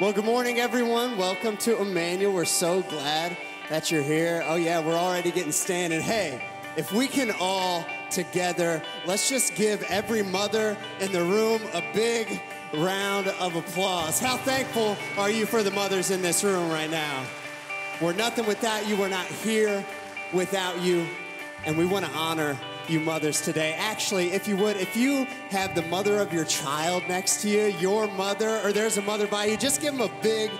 Well, good morning, everyone. Welcome to Emmanuel. We're so glad that you're here. Oh, yeah, we're already getting standing. Hey, if we can all together, let's just give every mother in the room a big round of applause. How thankful are you for the mothers in this room right now? We're nothing without you. We're not here without you. And we want to honor you mothers today. Actually, if you would, if you have the mother of your child next to you, your mother, or there's a mother by you, just give them a big,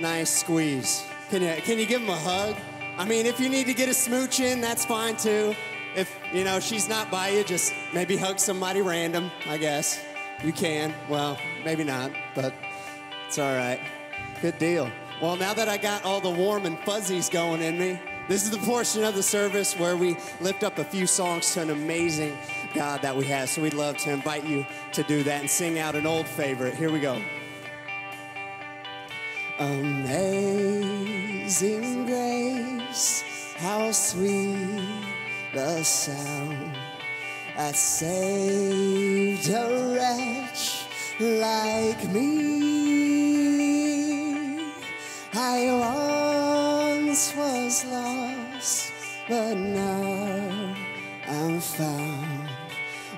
nice squeeze. Can you, can you give them a hug? I mean, if you need to get a smooch in, that's fine too. If, you know, she's not by you, just maybe hug somebody random, I guess. You can. Well, maybe not, but it's all right. Good deal. Well, now that I got all the warm and fuzzies going in me, this is the portion of the service where we lift up a few songs to an amazing God that we have. So we'd love to invite you to do that and sing out an old favorite. Here we go. Amazing grace, how sweet the sound that saved a wretch like me. I once was lost, but now I'm found.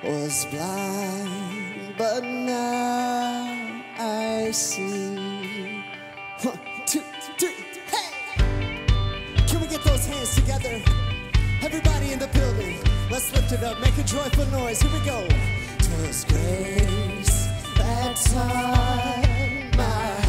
Was blind, but now I see. One, two, three, hey! Can we get those hands together? Everybody in the building, let's lift it up, make a joyful noise. Here we go. Twas grace that taught my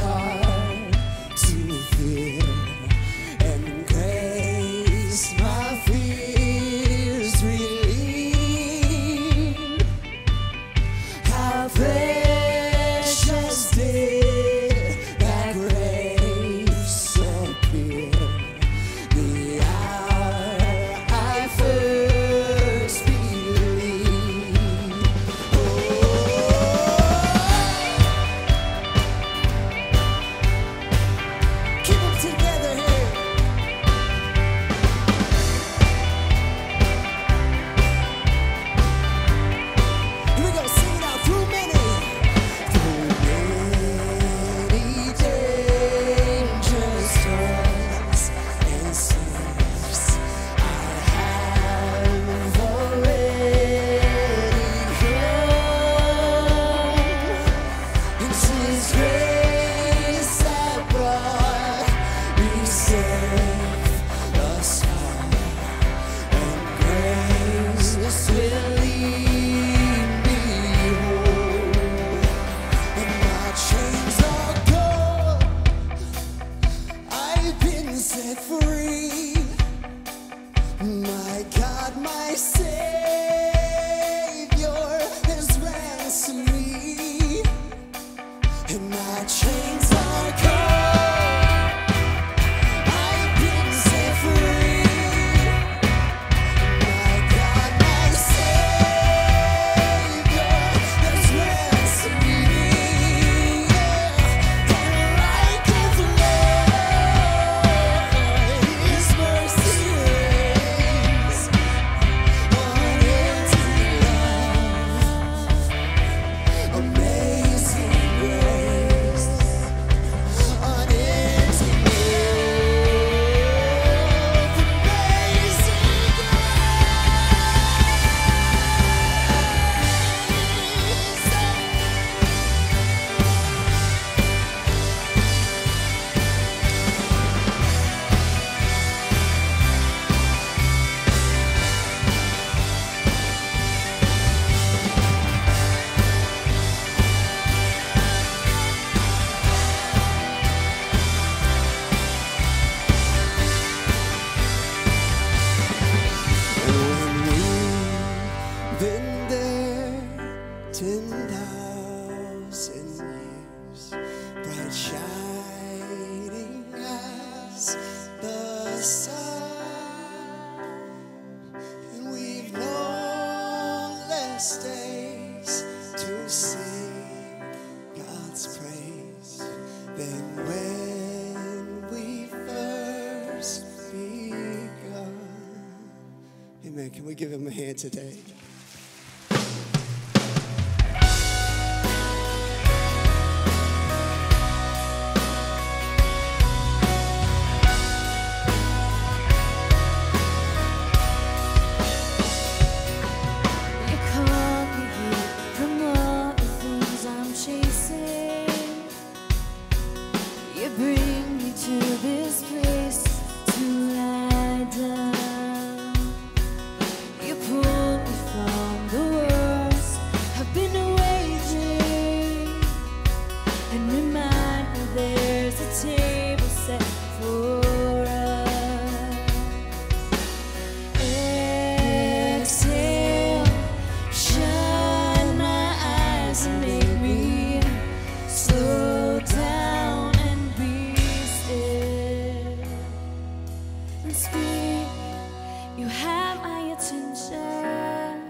You have my attention.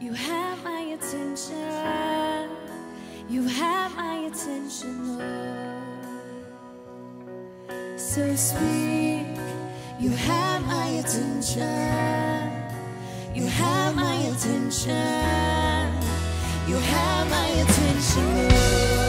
You have my attention. You have my attention, Lord. So speak. You have my attention. You have my attention. You have my attention, Lord.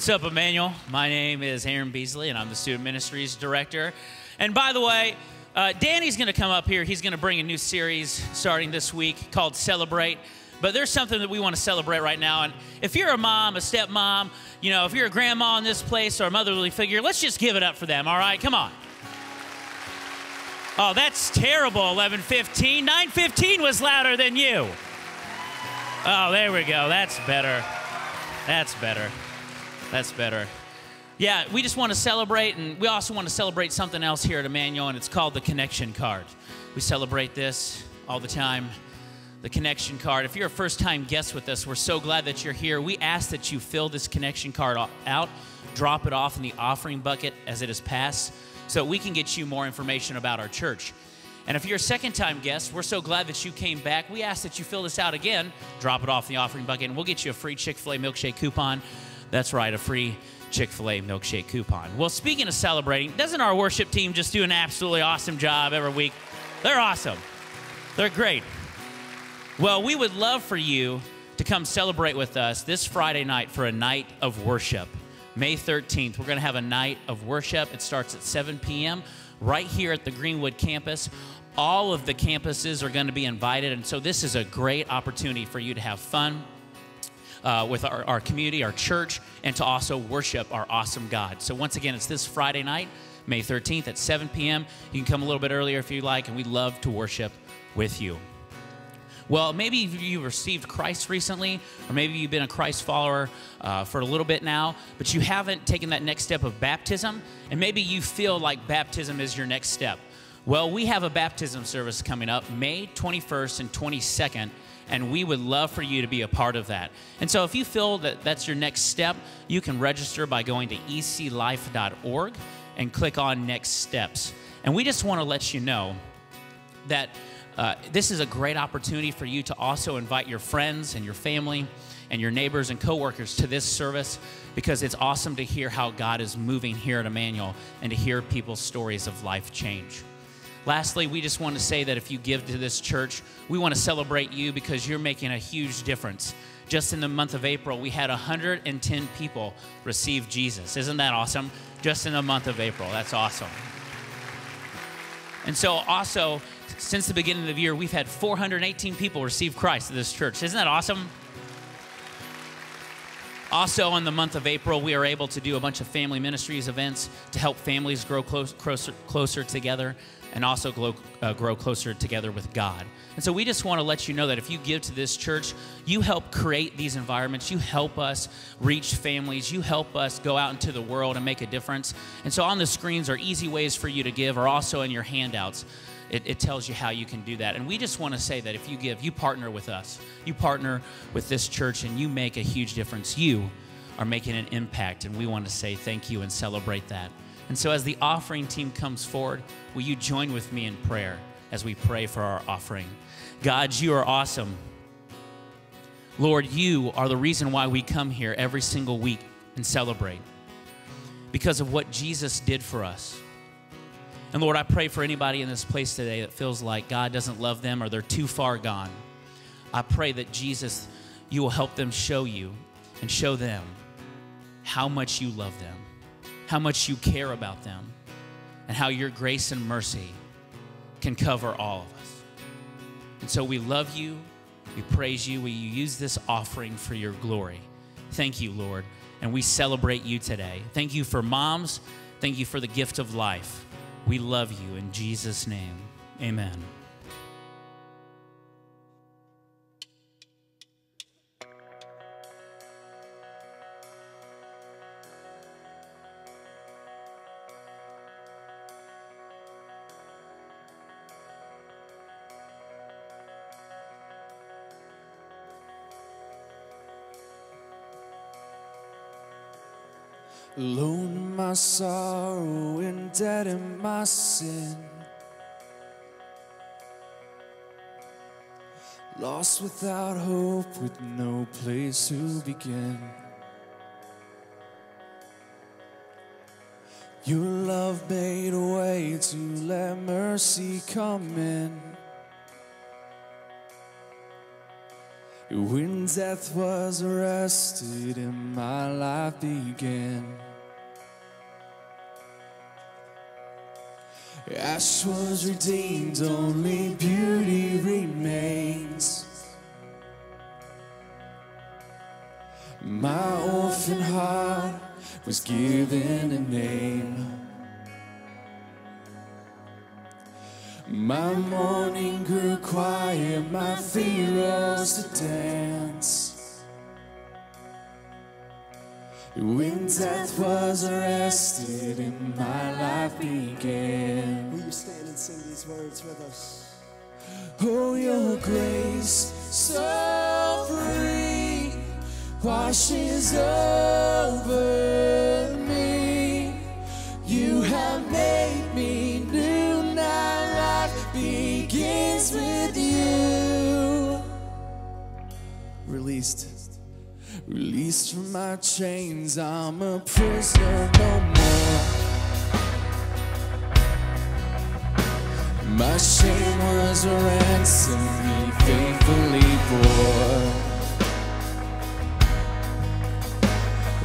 What's up, Emmanuel? My name is Aaron Beasley, and I'm the Student Ministries Director. And by the way, uh, Danny's going to come up here. He's going to bring a new series starting this week called Celebrate. But there's something that we want to celebrate right now. And if you're a mom, a stepmom, you know, if you're a grandma in this place or a motherly figure, let's just give it up for them, all right? Come on. Oh, that's terrible, 1115. 915 was louder than you. Oh, there we go. That's better. That's better. That's better. Yeah, we just want to celebrate, and we also want to celebrate something else here at Emmanuel, and it's called the connection card. We celebrate this all the time. The connection card. If you're a first time guest with us, we're so glad that you're here. We ask that you fill this connection card out, drop it off in the offering bucket as it is passed, so we can get you more information about our church. And if you're a second time guest, we're so glad that you came back. We ask that you fill this out again, drop it off in the offering bucket, and we'll get you a free Chick fil A milkshake coupon. That's right, a free Chick fil A milkshake coupon. Well, speaking of celebrating, doesn't our worship team just do an absolutely awesome job every week? They're awesome, they're great. Well, we would love for you to come celebrate with us this Friday night for a night of worship. May 13th, we're going to have a night of worship. It starts at 7 p.m. right here at the Greenwood campus. All of the campuses are going to be invited, and so this is a great opportunity for you to have fun uh, with our, our community, our church, and to also worship our awesome God. So, once again, it's this Friday night, May 13th at 7 p.m. You can come a little bit earlier if you like, and we'd love to worship with you. Well, maybe you received Christ recently, or maybe you've been a Christ follower uh, for a little bit now, but you haven't taken that next step of baptism, and maybe you feel like baptism is your next step. Well, we have a baptism service coming up May 21st and 22nd, and we would love for you to be a part of that. And so if you feel that that's your next step, you can register by going to eclife.org and click on Next Steps. And we just want to let you know that uh, this is a great opportunity for you to also invite your friends and your family and your neighbors and coworkers to this service because it's awesome to hear how God is moving here at Emmanuel and to hear people's stories of life change. Lastly, we just want to say that if you give to this church, we want to celebrate you because you're making a huge difference. Just in the month of April, we had 110 people receive Jesus. Isn't that awesome? Just in the month of April. That's awesome. And so, also, since the beginning of the year, we've had 418 people receive Christ at this church. Isn't that awesome? Also, in the month of April, we are able to do a bunch of family ministries events to help families grow close, closer, closer together and also grow, uh, grow closer together with God. And so we just want to let you know that if you give to this church, you help create these environments, you help us reach families, you help us go out into the world and make a difference. And so on the screens are easy ways for you to give, or also in your handouts. It, it, tells you how you can do that. And we just want to say that if you give, you partner with us, you partner with this church, and you make a huge difference. You are making an impact, and we want to say thank you and celebrate that. And so, as the offering team comes forward, will you join with me in prayer as we pray for our offering? God, you are awesome. Lord, you are the reason why we come here every single week and celebrate because of what Jesus did for us. And Lord, I pray for anybody in this place today that feels like God doesn't love them or they're too far gone. I pray that Jesus, you will help them show you and show them how much you love them, how much you care about them, and how your grace and mercy can cover all of us. And so we love you, we praise you, we use this offering for your glory. Thank you, Lord, and we celebrate you today. Thank you for moms, thank you for the gift of life. We love you in Jesus' name. Amen. Alone in my sorrow and dead in my sin. Lost without hope, with no place to begin. Your love made a way to let mercy come in. When death was arrested and my life began. Ash was redeemed, only beauty remains. My orphan heart was given a name. My mourning grew quiet, my feet rose to dance. When death was arrested and my life began. Will you stand and sing these words with us? Oh, your grace so free washes over me. You have made me new. Now life begins with you. Released. Released from my chains, I'm a prisoner no more. My shame was a ransom he faithfully bore.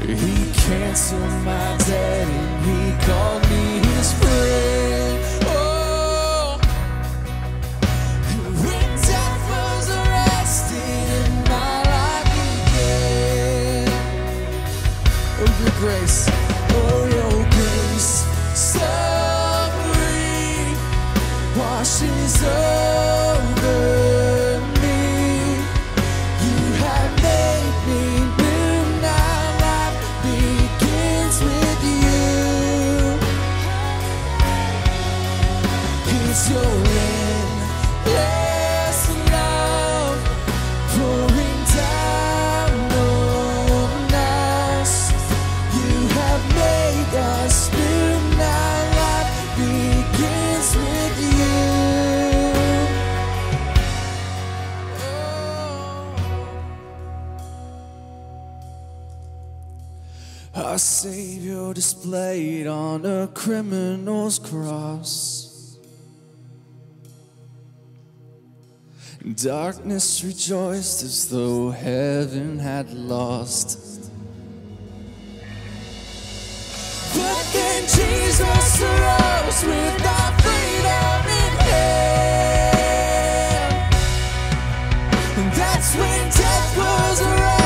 He canceled my debt and he called me his friend. Grace, oh, your grace, so free washes over Our Savior displayed on a criminal's cross. Darkness rejoiced as though heaven had lost. But then Jesus arose with our freedom in hand. And that's when death was arrested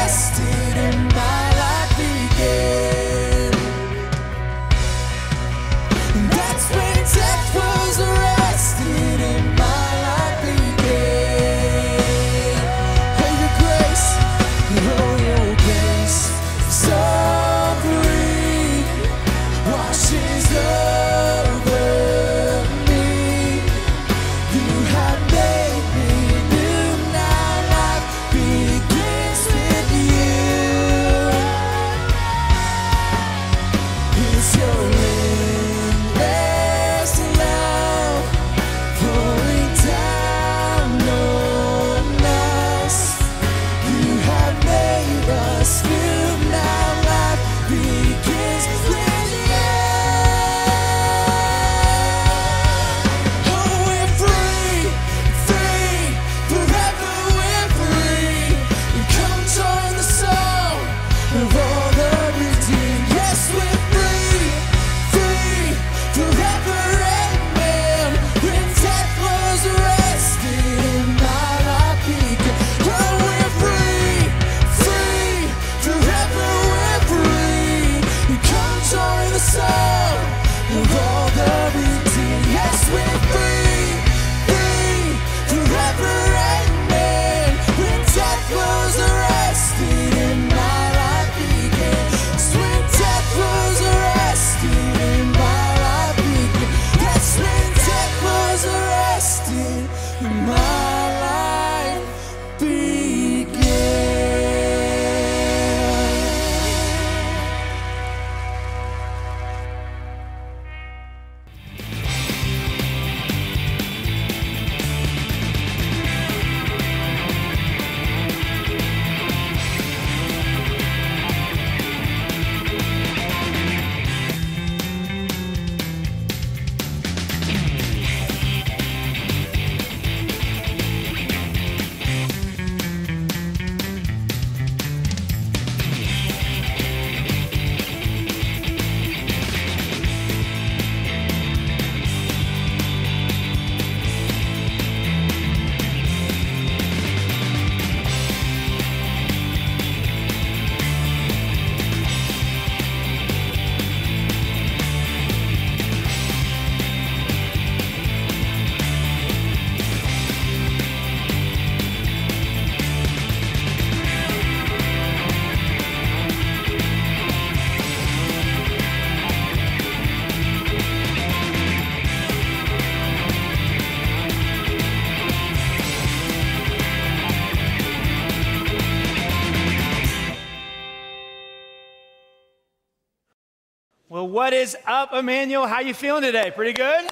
what is up, Emmanuel? How you feeling today? Pretty good?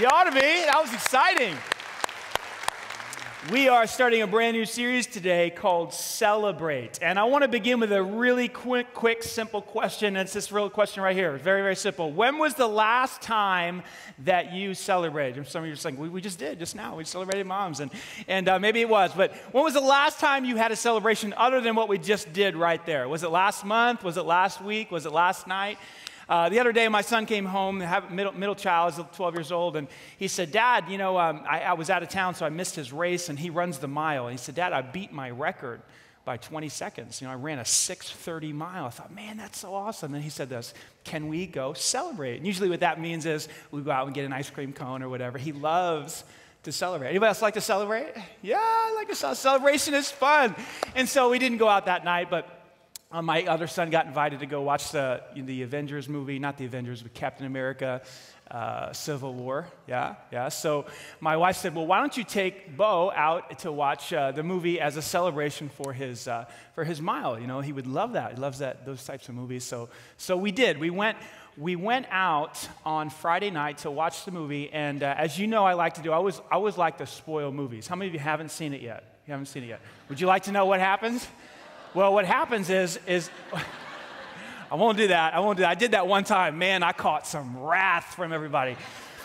You ought to be. That was exciting. We are starting a brand new series today called Celebrate. And I want to begin with a really quick, quick, simple question. It's this real question right here. Very, very simple. When was the last time that you celebrated? And some of you are like, we, we just did just now. We celebrated moms. And, and uh, maybe it was. But when was the last time you had a celebration other than what we just did right there? Was it last month? Was it last week? Was it last night? Uh, the other day, my son came home, middle, middle child, is 12 years old, and he said, Dad, you know, um, I, I was out of town, so I missed his race, and he runs the mile. And he said, Dad, I beat my record by 20 seconds. You know, I ran a 6:30 mile. I thought, man, that's so awesome. And he said this, can we go celebrate? And usually what that means is we go out and get an ice cream cone or whatever. He loves to celebrate. Anybody else like to celebrate? Yeah, I like to celebrate. Celebration is fun. And so we didn't go out that night, but uh, my other son got invited to go watch the, the Avengers movie, not the Avengers, but Captain America uh, Civil War. Yeah, yeah. So my wife said, Well, why don't you take Bo out to watch uh, the movie as a celebration for his, uh, for his mile? You know, he would love that. He loves that, those types of movies. So, so we did. We went, we went out on Friday night to watch the movie. And uh, as you know, I like to do, I always, I always like to spoil movies. How many of you haven't seen it yet? You haven't seen it yet. Would you like to know what happens? Well, what happens is, is I won't do that. I won't do that. I did that one time. Man, I caught some wrath from everybody.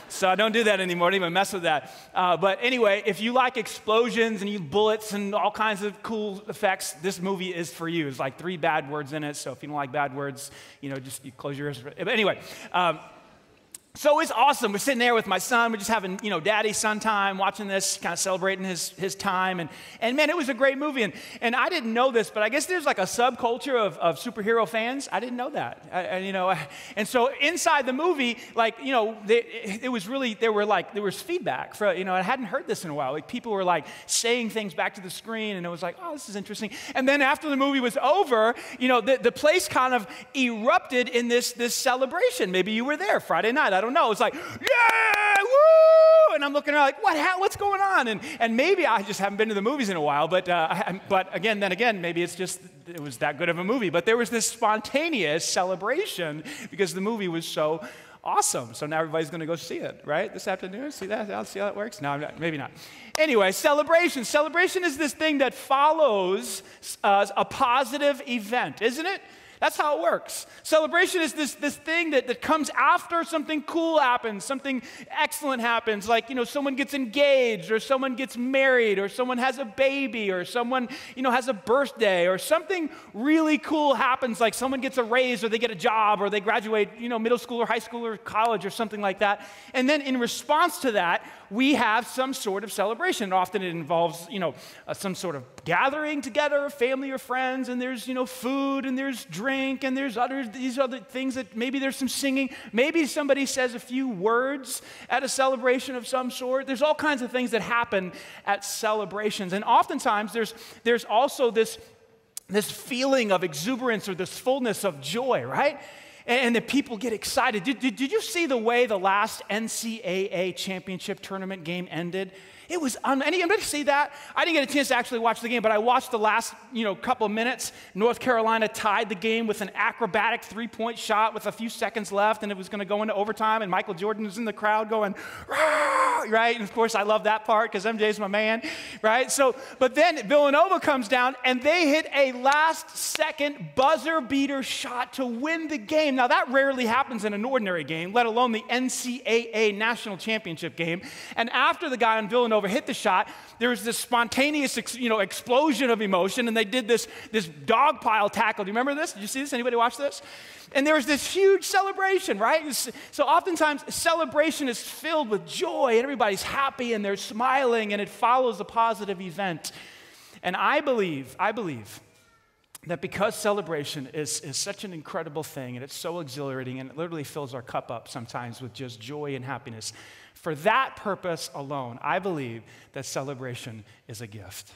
So I don't do that anymore. I don't even mess with that. Uh, but anyway, if you like explosions and you bullets and all kinds of cool effects, this movie is for you. There's like three bad words in it. So if you don't like bad words, you know, just you close your ears. But anyway, um, so it's awesome. We're sitting there with my son. We're just having, you know, daddy son time, watching this, kind of celebrating his, his time. And, and man, it was a great movie. And, and I didn't know this, but I guess there's like a subculture of, of superhero fans. I didn't know that. And, you know, and so inside the movie, like, you know, they, it was really, there were like, there was feedback. For, you know, I hadn't heard this in a while. Like people were like saying things back to the screen, and it was like, oh, this is interesting. And then after the movie was over, you know, the, the place kind of erupted in this, this celebration. Maybe you were there Friday night. I don't know. It's like, yeah, woo! And I'm looking around like, what, how, what's going on? And, and maybe I just haven't been to the movies in a while, but, uh, but again, then again, maybe it's just, it was that good of a movie. But there was this spontaneous celebration because the movie was so awesome. So now everybody's going to go see it, right? This afternoon? See that? I'll see how that works? No, not, maybe not. Anyway, celebration. Celebration is this thing that follows uh, a positive event, isn't it? That's how it works. Celebration is this, this thing that, that comes after something cool happens, something excellent happens, like, you know, someone gets engaged or someone gets married or someone has a baby or someone, you know, has a birthday or something really cool happens, like someone gets a raise or they get a job or they graduate, you know, middle school or high school or college or something like that. And then in response to that, we have some sort of celebration. Often it involves, you know, uh, some sort of gathering together, family or friends, and there's, you know, food and there's drink and there's other these other things that maybe there's some singing. Maybe somebody says a few words at a celebration of some sort. There's all kinds of things that happen at celebrations. And oftentimes there's there's also this this feeling of exuberance or this fullness of joy, right? And the people get excited. Did, did, did, you see the way the last NCAA championship tournament game ended? It was un- anybody see that? I didn't get a chance to actually watch the game, but I watched the last you know couple of minutes. North Carolina tied the game with an acrobatic three-point shot with a few seconds left, and it was going to go into overtime. And Michael Jordan was in the crowd going, right? And of course, I love that part because MJ's my man, right? So, but then Villanova comes down and they hit a last-second buzzer beater shot to win the game. Now that rarely happens in an ordinary game, let alone the NCAA national championship game. And after the guy on Villanova hit the shot. There was this spontaneous, you know, explosion of emotion, and they did this, this dog pile tackle. Do you remember this? Did you see this? Anybody watch this? And there was this huge celebration, right? So oftentimes, celebration is filled with joy, and everybody's happy, and they're smiling, and it follows a positive event. And I believe, I believe that because celebration is, is such an incredible thing and it's so exhilarating and it literally fills our cup up sometimes with just joy and happiness, for that purpose alone, I believe that celebration is a gift.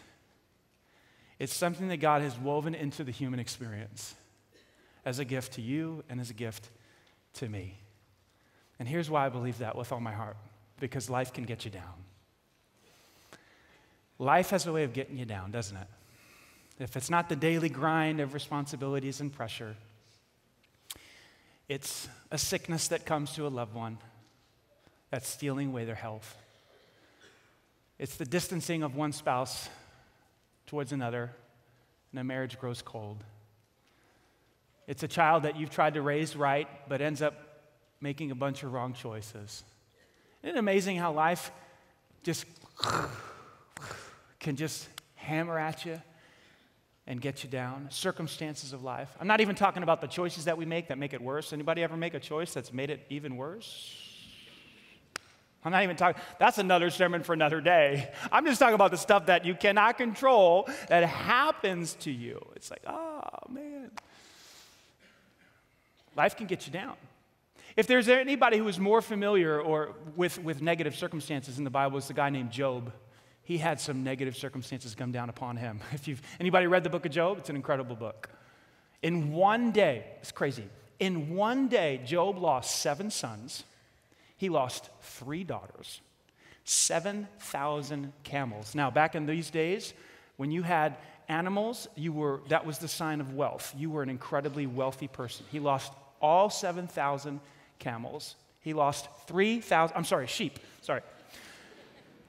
It's something that God has woven into the human experience as a gift to you and as a gift to me. And here's why I believe that with all my heart because life can get you down. Life has a way of getting you down, doesn't it? If it's not the daily grind of responsibilities and pressure, it's a sickness that comes to a loved one that's stealing away their health. It's the distancing of one spouse towards another, and a marriage grows cold. It's a child that you've tried to raise right, but ends up making a bunch of wrong choices. Isn't it amazing how life just can just hammer at you and get you down? Circumstances of life. I'm not even talking about the choices that we make that make it worse. Anybody ever make a choice that's made it even worse? I'm not even talking, that's another sermon for another day. I'm just talking about the stuff that you cannot control that happens to you. It's like, oh, man. Life can get you down. If there's anybody who is more familiar or with, with negative circumstances in the Bible, it's the guy named Job. He had some negative circumstances come down upon him. If you've anybody read the book of Job, it's an incredible book. In one day, it's crazy. In one day, Job lost seven sons he lost three daughters, 7,000 camels. Now, back in these days, when you had animals, you were, that was the sign of wealth. You were an incredibly wealthy person. He lost all 7,000 camels. He lost 3,000, I'm sorry, sheep, sorry.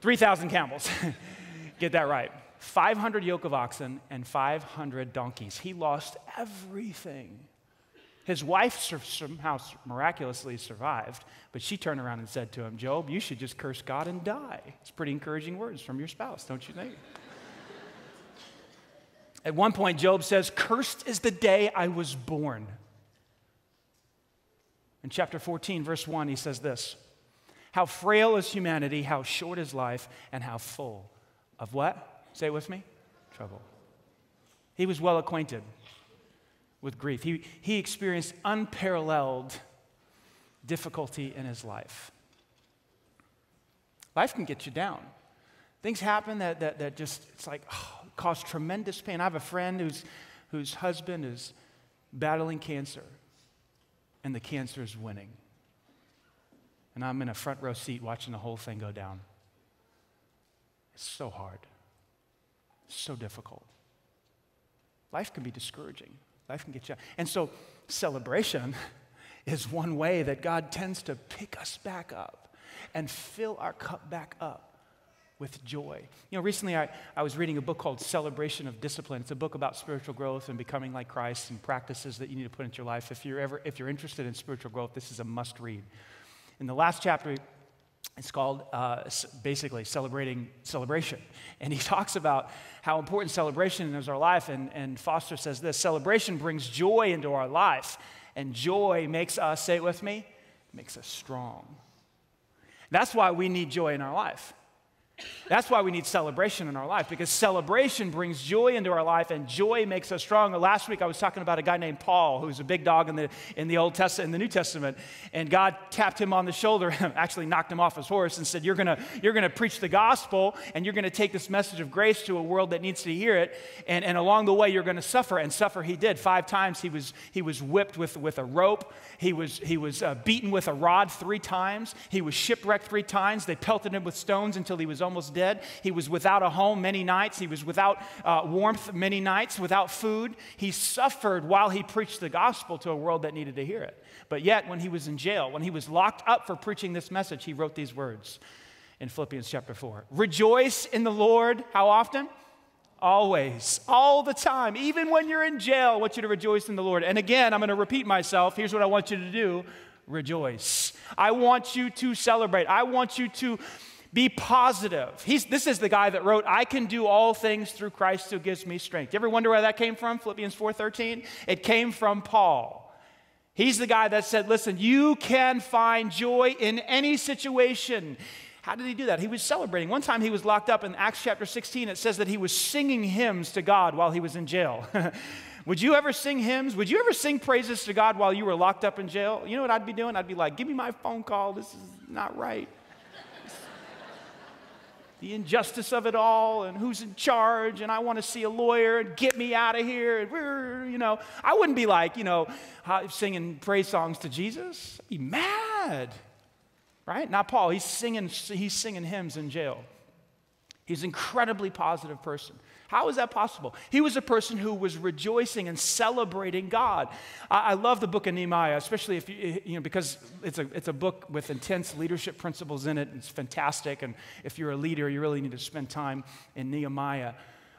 3,000 camels. Get that right. 500 yoke of oxen and 500 donkeys. He lost everything. His wife somehow miraculously survived, but she turned around and said to him, Job, you should just curse God and die. It's pretty encouraging words from your spouse, don't you think? At one point, Job says, Cursed is the day I was born. In chapter 14, verse 1, he says this How frail is humanity, how short is life, and how full of what? Say it with me trouble. He was well acquainted with grief. He, he experienced unparalleled difficulty in his life. Life can get you down. Things happen that, that, that just, it's like, oh, cause tremendous pain. I have a friend whose, whose husband is battling cancer, and the cancer is winning. And I'm in a front row seat watching the whole thing go down. It's so hard, so difficult. Life can be discouraging. Life can get you. And so, celebration is one way that God tends to pick us back up and fill our cup back up with joy. You know, recently I, I was reading a book called Celebration of Discipline. It's a book about spiritual growth and becoming like Christ and practices that you need to put into your life. If you're ever if you're interested in spiritual growth, this is a must read. In the last chapter, it's called uh, basically celebrating celebration. And he talks about how important celebration is our life. And, and Foster says this celebration brings joy into our life, and joy makes us, say it with me, makes us strong. That's why we need joy in our life. That's why we need celebration in our life because celebration brings joy into our life and joy makes us stronger. Last week I was talking about a guy named Paul who's a big dog in the, in the Old Testament, in the New Testament, and God tapped him on the shoulder, actually knocked him off his horse and said, You're gonna, you're gonna preach the gospel and you're gonna take this message of grace to a world that needs to hear it. And, and along the way you're gonna suffer. And suffer he did. Five times he was, he was whipped with, with a rope, he was, he was uh, beaten with a rod three times, he was shipwrecked three times. They pelted him with stones until he was almost dead. He was without a home many nights. He was without uh, warmth many nights, without food. He suffered while he preached the gospel to a world that needed to hear it. But yet, when he was in jail, when he was locked up for preaching this message, he wrote these words in Philippians chapter 4 Rejoice in the Lord. How often? Always, all the time, even when you're in jail, I want you to rejoice in the Lord. And again, I'm going to repeat myself. Here's what I want you to do rejoice. I want you to celebrate. I want you to be positive. He's, this is the guy that wrote, I can do all things through Christ who gives me strength. You ever wonder where that came from? Philippians 4.13? It came from Paul. He's the guy that said, listen, you can find joy in any situation. How did he do that? He was celebrating. One time he was locked up in Acts chapter 16. It says that he was singing hymns to God while he was in jail. Would you ever sing hymns? Would you ever sing praises to God while you were locked up in jail? You know what I'd be doing? I'd be like, give me my phone call. This is not right the injustice of it all and who's in charge and I want to see a lawyer and get me out of here and you know. I wouldn't be like you know singing praise songs to Jesus. I'd be mad right? Not Paul he's singing he's singing hymns in jail. He's an incredibly positive person how is that possible? He was a person who was rejoicing and celebrating God. I, I, love the book of Nehemiah, especially if you, eh, you know, because it's a, it's a book with intense leadership principles in it. It's fantastic. And if you're a leader, you really need to spend time in Nehemiah.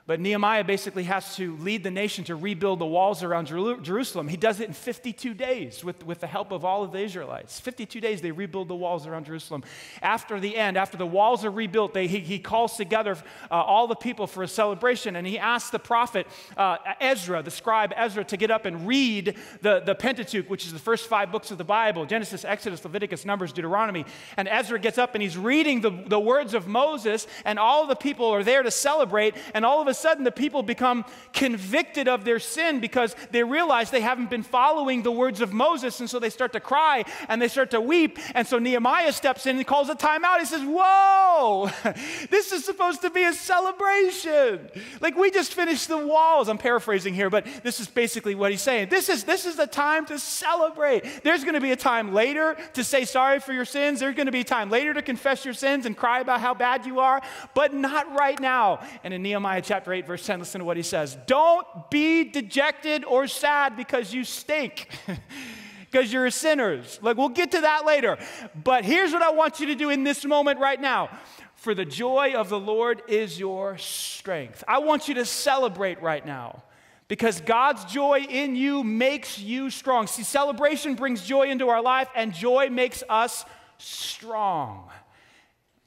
But Nehemiah basically has to lead the nation to rebuild the walls around Jerusalem. He does it in 52 days with, with the help of all of the Israelites. 52 days they rebuild the walls around Jerusalem. After the end, after the walls are rebuilt, they, he, he calls together uh, all the people for a celebration and he asks the prophet uh, Ezra, the scribe Ezra, to get up and read the, the Pentateuch, which is the first five books of the Bible Genesis, Exodus, Leviticus, Numbers, Deuteronomy. And Ezra gets up and he's reading the, the words of Moses, and all the people are there to celebrate, and all of a sudden the people become convicted of their sin because they realize they haven't been following the words of Moses. And so they start to cry and they start to weep. And so Nehemiah steps in and calls a timeout. He says, Whoa, this is supposed to be a celebration. Like we just finished the walls. I'm paraphrasing here, but this is basically what he's saying. This is, this is a time to celebrate. There's going to be a time later to say sorry for your sins. There's going to be a time later to confess your sins and cry about how bad you are, but not right now. And in Nehemiah chapter chapter 8, verse 10, listen to what he says. Don't be dejected or sad because you stink. because you're sinners. Like, we'll get to that later. But here's what I want you to do in this moment right now. For the joy of the Lord is your strength. I want you to celebrate right now Because God's joy in you makes you strong. See, celebration brings joy into our life, and joy makes us strong.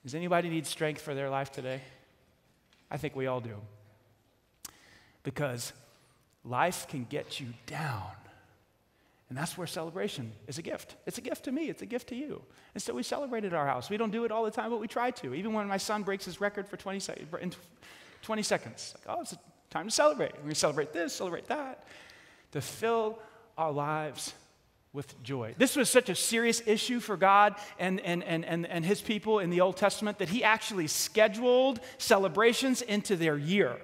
Does anybody need strength for their life today? I think we all do. Because life can get you down. And that's where celebration is a gift. It's a gift to me, it's a gift to you. And so we celebrated our house. We don't do it all the time, but we try to. Even when my son breaks his record for 20, sec- in 20 seconds, like, oh, it's time to celebrate. We celebrate this, celebrate that, to fill our lives with joy. This was such a serious issue for God and, and, and, and, and his people in the Old Testament that he actually scheduled celebrations into their year.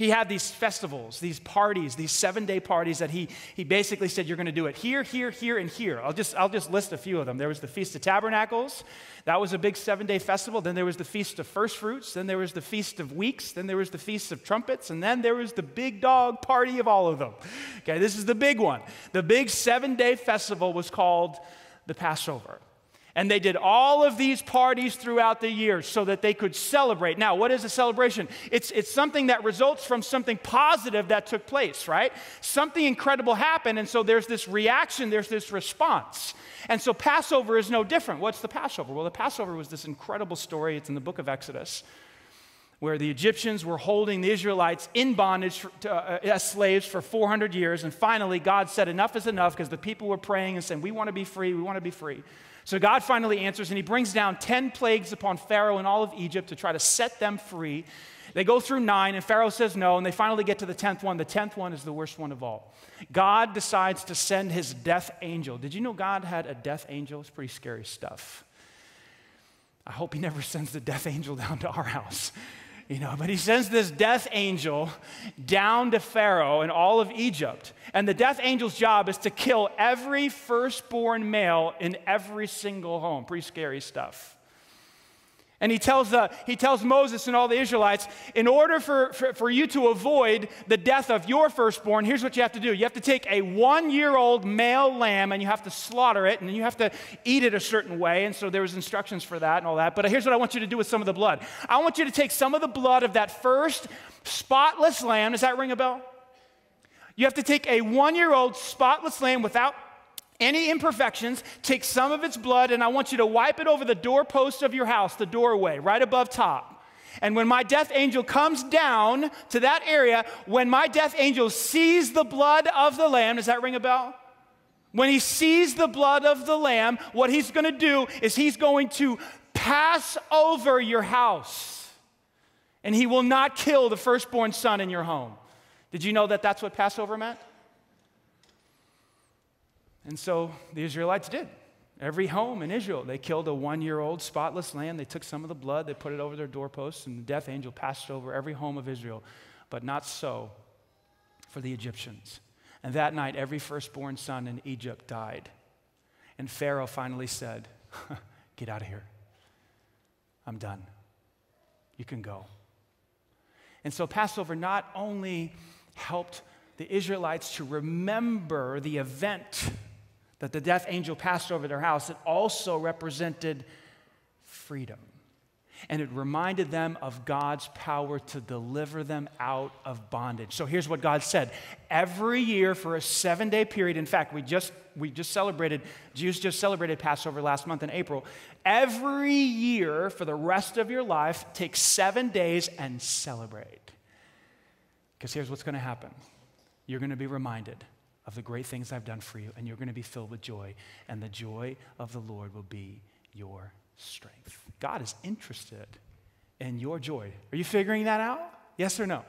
He had these festivals, these parties, these seven day parties that he, he basically said, You're going to do it here, here, here, and here. I'll just, I'll just list a few of them. There was the Feast of Tabernacles, that was a big seven day festival. Then there was the Feast of First Fruits. Then there was the Feast of Weeks. Then there was the Feast of Trumpets. And then there was the big dog party of all of them. Okay, this is the big one. The big seven day festival was called the Passover. And they did all of these parties throughout the year so that they could celebrate. Now, what is a celebration? It's, it's something that results from something positive that took place, right? Something incredible happened, and so there's this reaction, there's this response. And so Passover is no different. What's the Passover? Well, the Passover was this incredible story. It's in the book of Exodus where the Egyptians were holding the Israelites in bondage to, uh, as slaves for 400 years. And finally, God said, Enough is enough because the people were praying and saying, We want to be free, we want to be free. So God finally answers and he brings down 10 plagues upon Pharaoh and all of Egypt to try to set them free. They go through nine, and Pharaoh says no, and they finally get to the 10th one. The 10th one is the worst one of all. God decides to send his death angel. Did you know God had a death angel? It's pretty scary stuff. I hope he never sends the death angel down to our house. You know, but he sends this death angel down to Pharaoh and all of Egypt. And the death angel's job is to kill every firstborn male in every single home. Pretty scary stuff. And he tells, uh, he tells Moses and all the Israelites, in order for, for, for, you to avoid the death of your firstborn, here's what you have to do. You have to take a one year old male lamb and you have to slaughter it and you have to eat it a certain way. And so there was instructions for that and all that. But here's what I want you to do with some of the blood. I want you to take some of the blood of that first spotless lamb. Does that ring a bell? You have to take a one year old spotless lamb without any imperfections, take some of its blood, and I want you to wipe it over the doorpost of your house, the doorway, right above top. And when my death angel comes down to that area, when my death angel sees the blood of the lamb, does that ring a bell? When he sees the blood of the lamb, what he's going to do is he's going to pass over your house. And he will not kill the firstborn son in your home. Did you know that that's what Passover meant? And so the Israelites did. Every home in Israel, they killed a one year old spotless lamb. They took some of the blood, they put it over their doorposts, and the death angel passed over every home of Israel. But not so for the Egyptians. And that night, every firstborn son in Egypt died. And Pharaoh finally said, Get out of here. I'm done. You can go. And so Passover not only helped the Israelites to remember the event that the death angel passed over their house, it also represented freedom. And it reminded them of God's power to deliver them out of bondage. So here's what God said. Every year for a seven day period, in fact, we just, we just celebrated, Jews just celebrated Passover last month in April. Every year for the rest of your life, take seven days and celebrate. Because here's what's going to happen you're going to be reminded of the great things I've done for you, and you're going to be filled with joy, and the joy of the Lord will be your strength. God is interested in your joy. Are you figuring that out? Yes or no?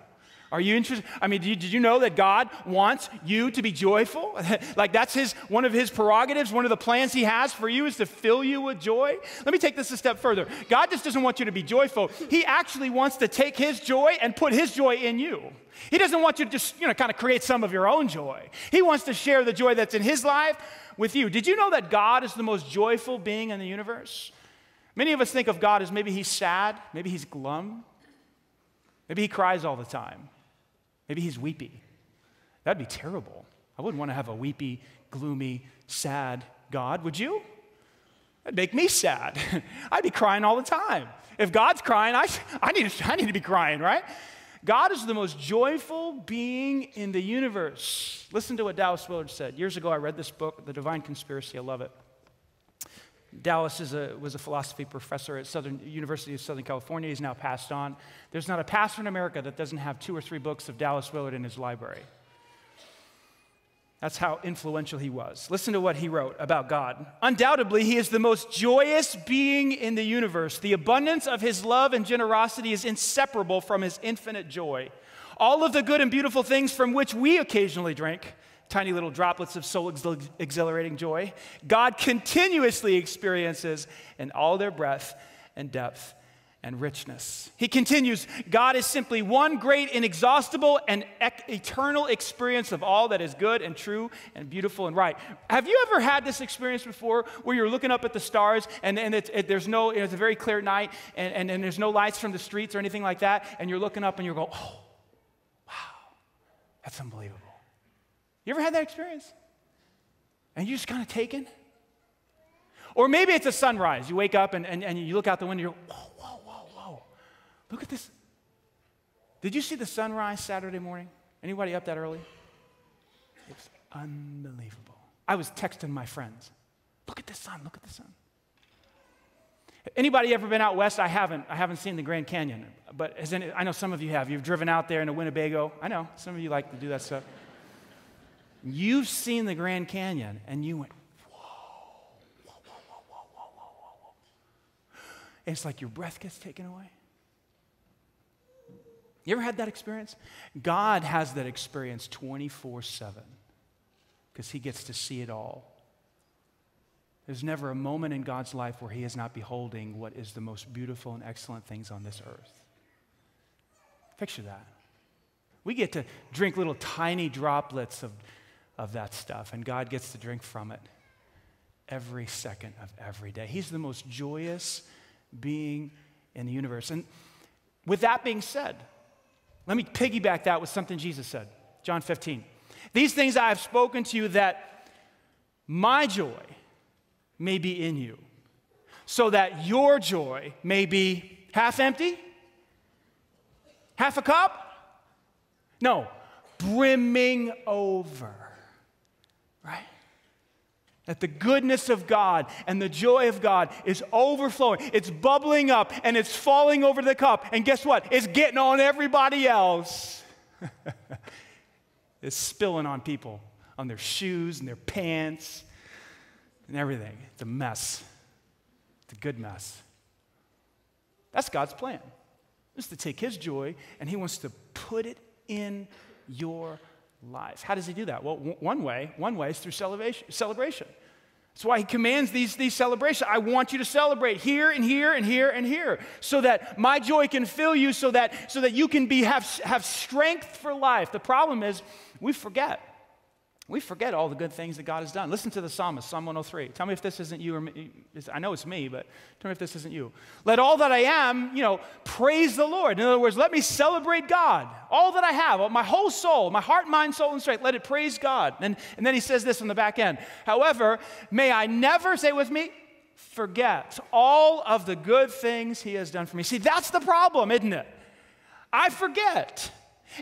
Are you interested? I mean, did you, know that God wants you to be joyful? like that's his one of his prerogatives, one of the plans he has for you is to fill you with joy. Let me take this a step further. God just doesn't want you to be joyful. He actually wants to take his joy and put his joy in you. He doesn't want you to just, you know, kind of create some of your own joy. He wants to share the joy that's in his life with you. Did you know that God is the most joyful being in the universe? Many of us think of God as maybe he's sad, maybe he's glum, maybe he cries all the time. Maybe he's weepy. That'd be terrible. I wouldn't want to have a weepy, gloomy, sad God, would you? That'd make me sad. I'd be crying all the time. If God's crying, I, I, need I need to be crying, right? God is the most joyful being in the universe. Listen to what Dallas Willard said. Years ago, I read this book, The Divine Conspiracy. I love it. Dallas a, was a philosophy professor at Southern University of Southern California. He's now passed on. There's not a pastor in America that doesn't have two or three books of Dallas Willard in his library. That's how influential he was. Listen to what he wrote about God. Undoubtedly, he is the most joyous being in the universe. The abundance of his love and generosity is inseparable from his infinite joy. All of the good and beautiful things from which we occasionally drink, tiny little droplets of soul exhilarating joy, God continuously experiences in all their breadth and depth and richness. He continues God is simply one great, inexhaustible, and eternal experience of all that is good and true and beautiful and right. Have you ever had this experience before where you're looking up at the stars and, and it's, it, there's no, it's a very clear night and, and, and there's no lights from the streets or anything like that, and you're looking up and you're going, oh, wow, that's unbelievable. You ever had that experience? And you just kind of taken? Or maybe it's a sunrise. You wake up and, and, and you look out the window, you're, whoa, whoa, whoa, whoa, Look at this. Did you see the sunrise Saturday morning? Anybody up that early? It was unbelievable. I was texting my friends. Look at the sun, look at the sun. Anybody ever been out west? I haven't. I haven't seen the Grand Canyon, but I know some of you have. You've driven out there in a Winnebago. I know some of you like to do that stuff. You've seen the Grand Canyon and you went, whoa, whoa, whoa, And it's like your breath gets taken away. You ever had that experience? God has that experience 24 7 because he gets to see it all. There's never a moment in God's life where he is not beholding what is the most beautiful and excellent things on this earth. Picture that. We get to drink little tiny droplets of of that stuff, and God gets to drink from it every second of every day. He's the most joyous being in the universe. And with that being said, let me piggyback that with something Jesus said, John 15. These things I have spoken to you that my joy may be in you, so that your joy may be half empty, half a cup. No, brimming over, right? That the goodness of God and the joy of God is overflowing. It's bubbling up and it's falling over the cup. And guess what? It's getting on everybody else. it's spilling on people, on their shoes and their pants and everything. It's a mess. It's a good mess. That's God's plan. Is to take his joy and he wants to put it in your life. How does he do that? Well, one way, one way is through celebration. celebration. That's why he commands these, these celebrations. I want you to celebrate here and here and here and here so that my joy can fill you so that, so that you can be, have, have strength for life. The problem is we forget. We forget all the good things that God has done. Listen to the psalmist, Psalm 103. Tell me if this isn't you or me. I know it's me, but tell me if this isn't you. Let all that I am, you know, praise the Lord. In other words, let me celebrate God. All that I have, my whole soul, my heart, mind, soul, and strength, let it praise God. And, and then he says this on the back end. However, may I never, say with me, forget all of the good things he has done for me. See, that's the problem, isn't it? I forget.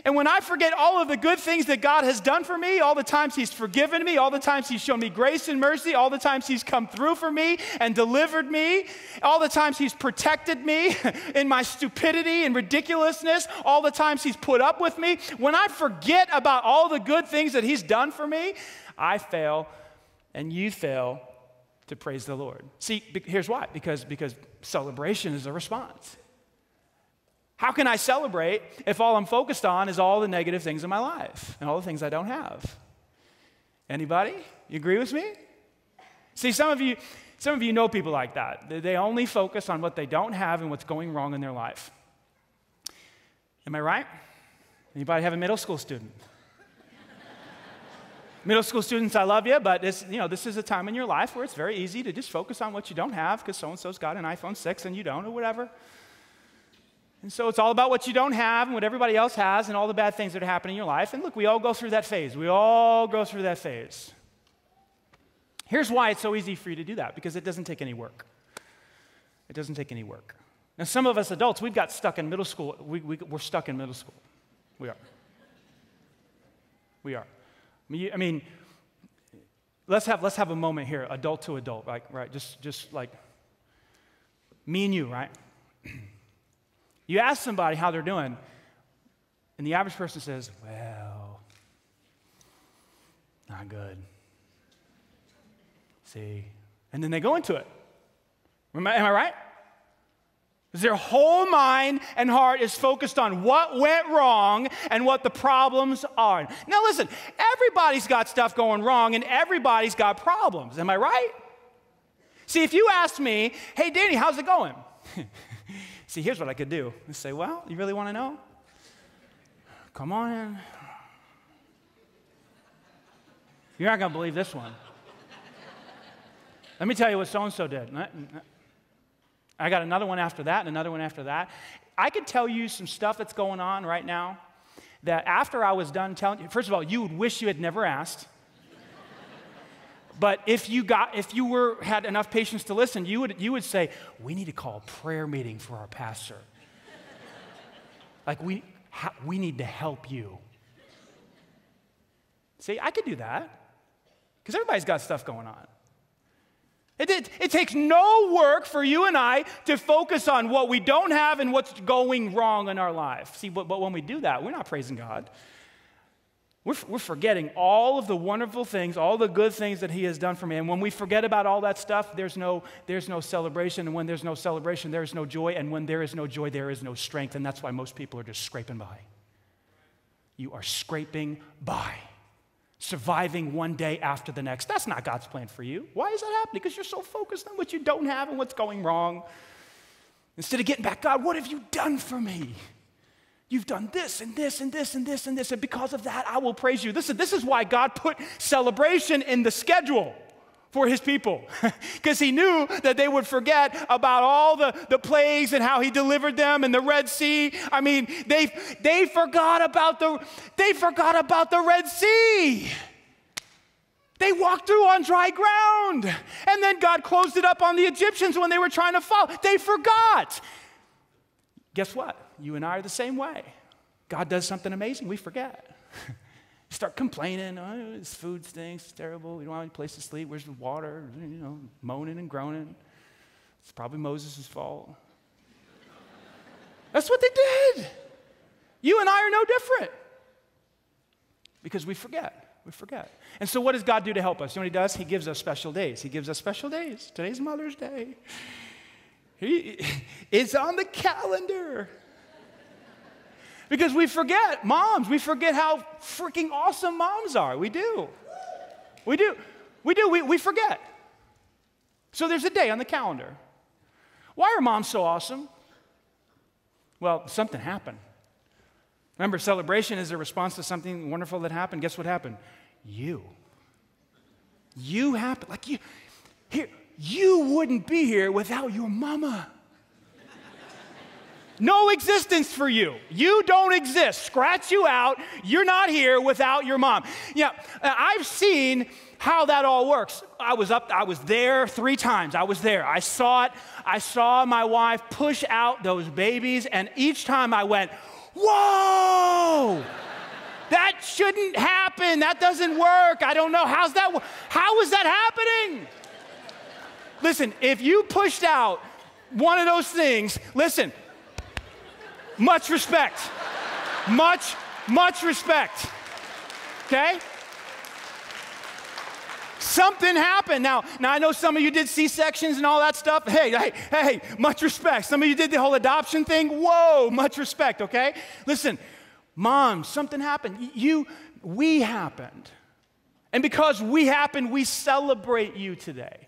And when I forget all of the good things that God has done for me, all the times He's forgiven me, all the times He's shown me grace and mercy, all the times He's come through for me and delivered me, all the times He's protected me in my stupidity and ridiculousness, all the times He's put up with me, when I forget about all the good things that He's done for me, I fail and you fail to praise the Lord. See, here's why because, because celebration is a response. How can I celebrate if all I'm focused on is all the negative things in my life and all the things I don't have? Anybody? You agree with me? See, some of you, some of you know people like that. They only focus on what they don't have and what's going wrong in their life. Am I right? Anybody have a middle school student? middle school students, I love you, but you know, this is a time in your life where it's very easy to just focus on what you don't have because so and so's got an iPhone 6 and you don't, or whatever. And so it's all about what you don't have and what everybody else has and all the bad things that are happening in your life. And look, we all go through that phase. We all go through that phase. Here's why it's so easy for you to do that because it doesn't take any work. It doesn't take any work. Now, some of us adults, we've got stuck in middle school. We, we, we're stuck in middle school. We are. We are. I mean, you- I mean, let's have let's have a moment here, adult to adult, right? Right. Just just like me and you, right? You ask somebody how they're doing, and the average person says, "Well, not good." See, and then they go into it. Am I, am I right? Their whole mind and heart is focused on what went wrong and what the problems are. Now, listen, everybody's got stuff going wrong and everybody's got problems. Am I right? See, if you asked me, hey, Danny, how's it going? See, here's what I could do. I say, well, you really want to know? Come on in. You're not going to believe this one. Let me tell you what so and so did. I got another one after that and another one after that. I could tell you some stuff that's going on right now that after I was done telling you, first of all, you would wish you had never asked. But if you got, if you were had enough patience to listen, you would you would say, we need to call a prayer meeting for our pastor. like we ha, we need to help you. See, I could do that because everybody's got stuff going on. It, it, it, takes no work for you and I to focus on what we don't have and what's going wrong in our life. See, but, but when we do that, we're not praising God. We're, we're forgetting all of the wonderful things, all the good things that He has done for me. And when we forget about all that stuff, there's no, there's no celebration. And when there's no celebration, there's no joy. And when there is no joy, there is no strength. And that's why most people are just scraping by. You are scraping by surviving one day after the next. That's not God's plan for you. Why is that happening? Because you're so focused on what you don't have and what's going wrong. Instead of getting back, God, what have you done for me? You've done this and this and this and this and this, and because of that, I will praise you. Listen, this is why God put celebration in the schedule for his people. Because he knew that they would forget about all the, the plagues and how he delivered them and the red sea. I mean they, they forgot about the they forgot about the red sea. They walked through on dry ground and then god closed it up on the egyptians when they were trying to follow they forgot. Guess what you and i are the same way god does something amazing we forget start complaining. Oh, this food stinks. It's terrible. We don't have any place to sleep. Where's the water? You know, moaning and groaning. It's probably Moses' fault. That's what they did. You and I are no different because we forget. We forget. And so, what does God do to help us? You know what He does? He gives us special days. He gives us special days. Today's Mother's Day. He, it's on the calendar. Because we forget moms. We forget how freaking awesome moms are. We do. We do. We do. We, we forget. So there's a day on the calendar. Why are moms so awesome? Well, something happened. Remember, celebration is a response to something wonderful that happened. Guess what happened? You. You happened. Like you, here, you wouldn't be here without your mama. No existence for you. You don't exist. Scratch you out. You're not here without your mom. Yeah, uh, I've seen how that all works. I was up, I was there three times. I was there. I saw it. I saw my wife push out those babies, and each time I went, Whoa! that shouldn't happen. That doesn't work. I don't know. How's that? How is that happening? Listen, if you pushed out one of those things, listen, much respect. much, much respect. Okay? Something happened. Now, now I know some of you did C-sections and all that stuff. Hey, hey, hey, much respect. Some of you did the whole adoption thing. Whoa, much respect, okay? Listen, mom, something happened. You, we happened. And because we happened, we celebrate you today.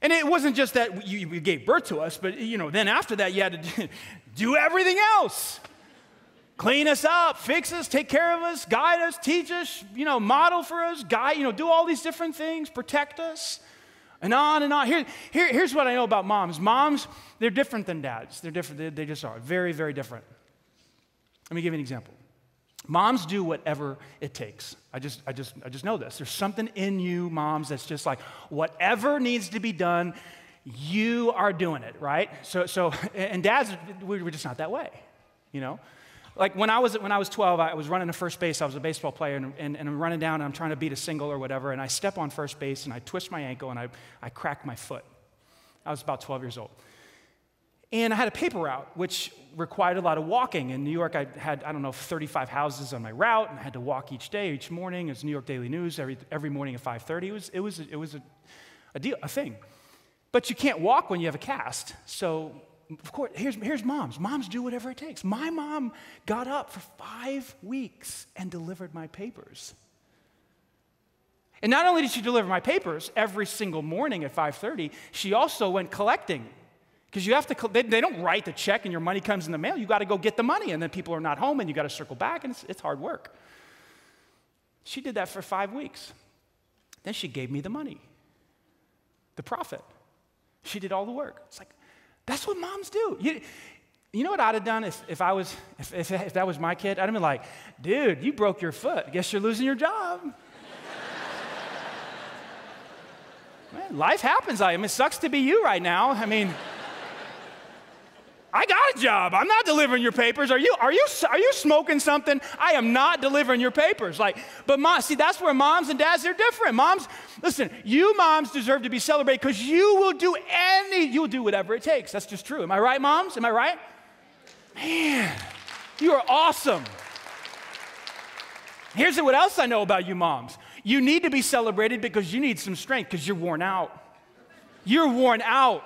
And it wasn't just that you, you gave birth to us, but you know, then after that, you had to do everything else clean us up, fix us, take care of us, guide us, teach us, you know, model for us, guide, you know, do all these different things, protect us, and on and on. Here, here, here's what I know about moms moms, they're different than dads. They're different, they, they just are. Very, very different. Let me give you an example. Moms do whatever it takes. I just, I just, I just know this. There's something in you, moms, that's just like whatever needs to be done, you are doing it, right? So, so, and dads, we're just not that way, you know. like when I was when I was 12, I was running a first base. I was a baseball player, and, and, and I'm running down, and I'm trying to beat a single or whatever, and I step on first base, and I twist my ankle, and I, I crack my foot. I was about 12 years old. And I had a paper route, which required a lot of walking. In New York, I had, I don't know, 35 houses on my route, and I had to walk each day, each morning. It was New York Daily News every, every morning at 5.30. It was, it was, it was a, a, deal, a thing. But you can't walk when you have a cast. So, of course, here's, here's moms. Moms do whatever it takes. My mom got up for five weeks and delivered my papers. And not only did she deliver my papers every single morning at 5:30, she also went collecting because you have to, they, they, don't write the check and your money comes in the mail. You got to go get the money, and then people are not home, and you got to circle back, and it's, it's hard work. She did that for five weeks. Then she gave me the money, the profit. She did all the work. It's like, that's what moms do. You, you know what I'd have done if, if I was, if, if, if that was my kid? I'd have been like, dude, you broke your foot. Guess you're losing your job. Man, life happens. I mean, it sucks to be you right now. I mean, A job. I'm not delivering your papers. Are you, are you, are you smoking something? I am not delivering your papers. Like, but mom, see, that's where moms and dads, they're different. Moms, listen, you moms deserve to be celebrated because you will do any, you'll do whatever it takes. That's just true. Am I right, moms? Am I right? Man, you are awesome. Here's what else I know about you moms. You need to be celebrated because you need some strength because you're worn out. You're worn out.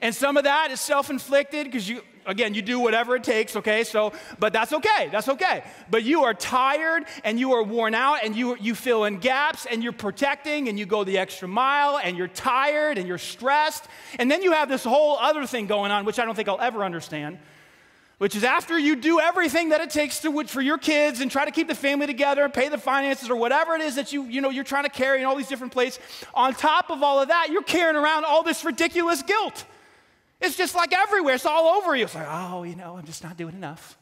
And some of that is self inflicted because you, again, you do whatever it takes, okay? So, but that's okay. That's okay. But you are tired and you are worn out and you, you fill in gaps and you're protecting and you go the extra mile and you're tired and you're stressed. And then you have this whole other thing going on, which I don't think I'll ever understand, which is after you do everything that it takes to, for your kids and try to keep the family together and pay the finances or whatever it is that you, you know, you're trying to carry in all these different places, on top of all of that, you're carrying around all this ridiculous guilt. It's just like everywhere. It's all over you. It's like, oh, you know, I'm just not doing enough.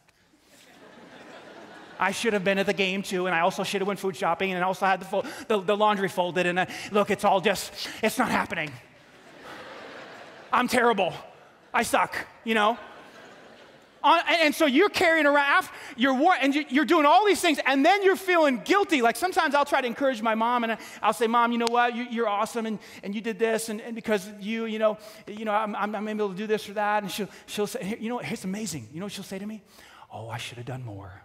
I should have been at the game too, and I also should have went food shopping, and I also had the, fo- the, the, laundry folded. And uh, look, it's all just, it's not happening. I'm terrible. I suck, you know? And so you're carrying around, you're war, and you're doing all these things, and then you're feeling guilty. Like sometimes I'll try to encourage my mom, and I'll say, "Mom, you know what? You, are awesome, and, and you did this, and, and because you, you know, you know, I'm, I'm, able to do this or that." And she'll she'll say, "You know, what? it's amazing. You know what she'll say to me? Oh, I should have done more.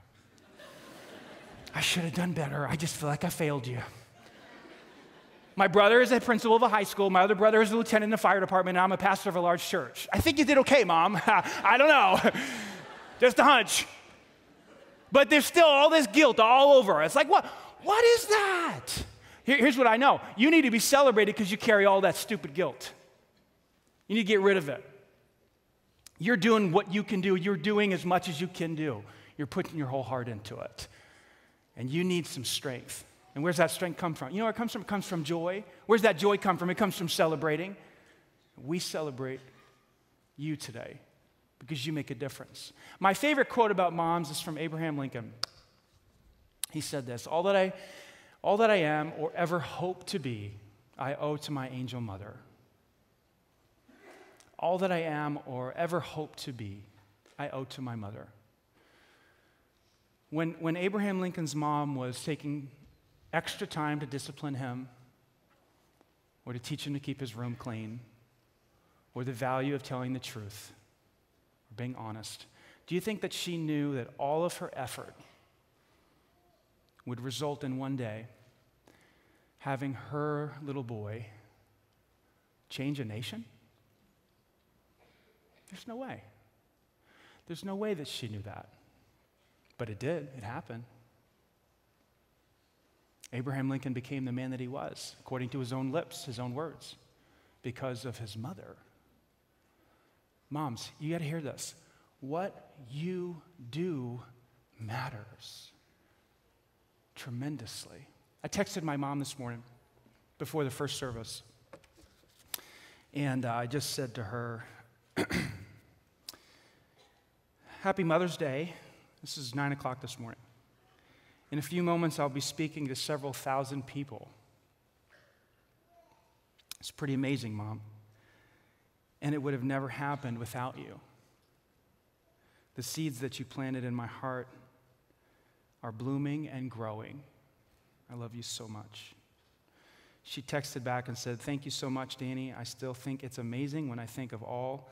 I should have done better. I just feel like I failed you." My brother is a principal of a high school. My other brother is a lieutenant in the fire department, and I'm a pastor of a large church. I think you did okay, Mom. I don't know. Just a hunch. But there's still all this guilt all over. It's like, what, what is that? Here, here's what I know you need to be celebrated because you carry all that stupid guilt. You need to get rid of it. You're doing what you can do, you're doing as much as you can do. You're putting your whole heart into it. And you need some strength. And where's that strength come from? You know where it comes from? It comes from joy. Where's that joy come from? It comes from celebrating. We celebrate you today because you make a difference. My favorite quote about moms is from Abraham Lincoln. He said this All that I, all that I am or ever hope to be, I owe to my angel mother. All that I am or ever hope to be, I owe to my mother. When, when Abraham Lincoln's mom was taking extra time to discipline him, or to teach him to keep his room clean, or the value of telling the truth, or being honest. Do you think that she knew that all of her effort would result in one day having her little boy change a nation? There's no way. There's no way that she knew that. But it did, it happened. Abraham Lincoln became the man that he was, according to his own lips, his own words, because of his mother. Moms, you got to hear this. What you do matters tremendously. I texted my mom this morning before the first service, and uh, I just said to her, Happy Mother's Day. This is 9 o'clock this morning. In a few moments, I'll be speaking to several thousand people. It's pretty amazing, Mom. And it would have never happened without you. The seeds that you planted in my heart are blooming and growing. I love you so much. She texted back and said, Thank you so much, Danny. I still think it's amazing when I think of all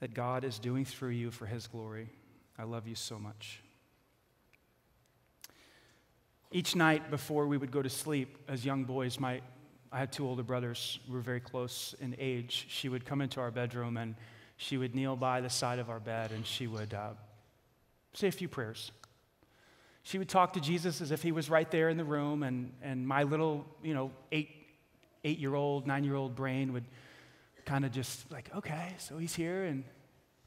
that God is doing through you for His glory. I love you so much. Each night before we would go to sleep as young boys, my, I had two older brothers. We were very close in age. She would come into our bedroom and she would kneel by the side of our bed and she would uh, say a few prayers. She would talk to Jesus as if he was right there in the room, and, and my little, you know, eight, eight year old, nine year old brain would kind of just like, okay, so he's here, and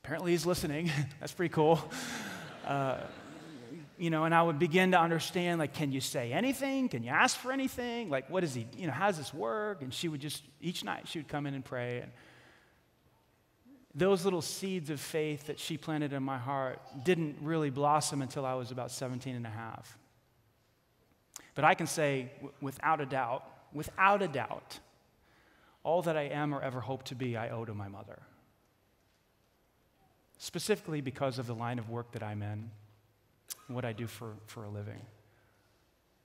apparently he's listening. That's pretty cool. Uh, you know, and I would begin to understand, like, can you say anything? Can you ask for anything? Like, what is he, you know, how does this work? And she would just, each night, she would come in and pray. And those little seeds of faith that she planted in my heart didn't really blossom until I was about 17 and a half. But I can say, w- without a doubt, without a doubt, all that I am or ever hope to be, I owe to my mother. Specifically because of the line of work that I'm in what I do for, for a living.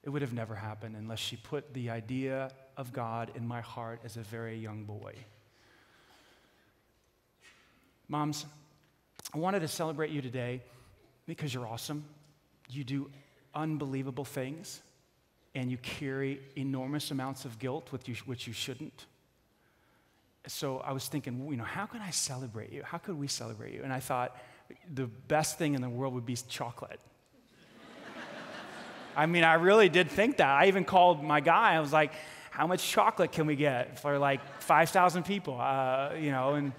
It would have never happened unless she put the idea of God in my heart as a very young boy. Moms, I wanted to celebrate you today because you're awesome. You do unbelievable things, and you carry enormous amounts of guilt, which you, which you shouldn't. So I was thinking, you know, how can I celebrate you? How could we celebrate you? And I thought the best thing in the world would be chocolate. I mean, I really did think that. I even called my guy. I was like, how much chocolate can we get for like 5,000 people? Uh, you know, and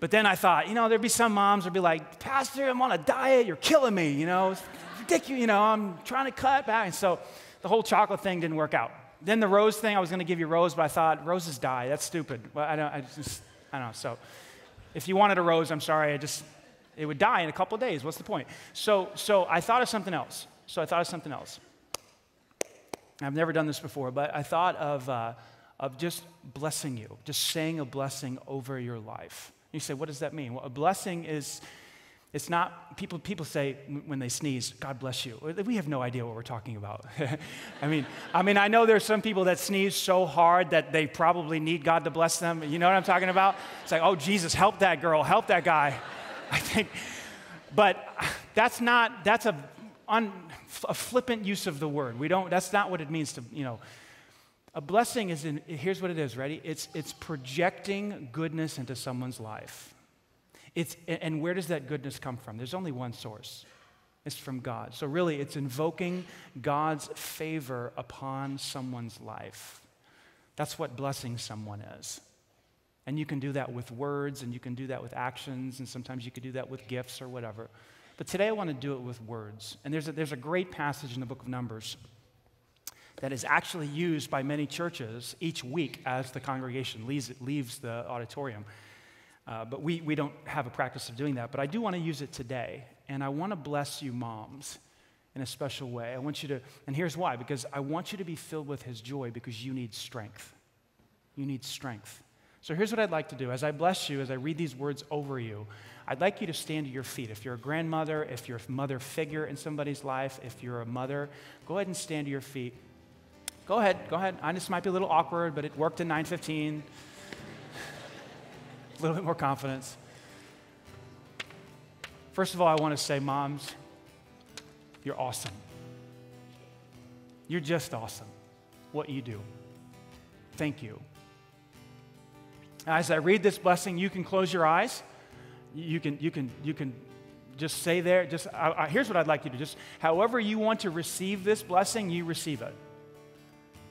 but then I thought, you know, there'd be some moms would be like, Pastor, I'm on a diet. You're killing me. You know, it's ridiculous. You know, I'm trying to cut back. And so the whole chocolate thing didn't work out. Then the rose thing, I was going to give you rose, but I thought roses die. That's stupid. Well, I don't. I just. I don't know. So, if you wanted a rose, I'm sorry. I just. It would die in a couple days. What's the point? So, so I thought of something else. So I thought of something else. I've never done this before, but I thought of, uh, of just blessing you, just saying a blessing over your life. You say, what does that mean? Well, a blessing is, it's not, people, people say when they sneeze, God bless you. We have no idea what we're talking about. I mean, I mean, I know there's some people that sneeze so hard that they probably need God to bless them. You know what I'm talking about? It's like, oh, Jesus, help that girl, help that guy. I think, but that's not, that's a, un, a flippant use of the word. We don't, that's not what it means to, you know, a blessing is in, here's what it is, ready? It's, it's projecting goodness into someone's life. It's, and where does that goodness come from? There's only one source it's from God. So, really, it's invoking God's favor upon someone's life. That's what blessing someone is. And you can do that with words, and you can do that with actions, and sometimes you can do that with gifts or whatever. But today I want to do it with words. And there's a, there's a great passage in the book of Numbers that is actually used by many churches each week as the congregation leaves, leaves the auditorium. Uh, but we, we don't have a practice of doing that. But I do want to use it today. And I want to bless you, moms, in a special way. I want you to, and here's why because I want you to be filled with His joy because you need strength. You need strength. So here's what I'd like to do. As I bless you, as I read these words over you, I'd like you to stand to your feet. If you're a grandmother, if you're a mother figure in somebody's life, if you're a mother, go ahead and stand to your feet. Go ahead, go ahead. I just might be a little awkward, but it worked in 915. a little bit more confidence. First of all, I want to say, moms, you're awesome. You're just awesome. What you do. Thank you. As I read this blessing, you can close your eyes. You can, you can, you can just say there, just I, I, here's what I'd like you to just, however you want to receive this blessing, you receive it.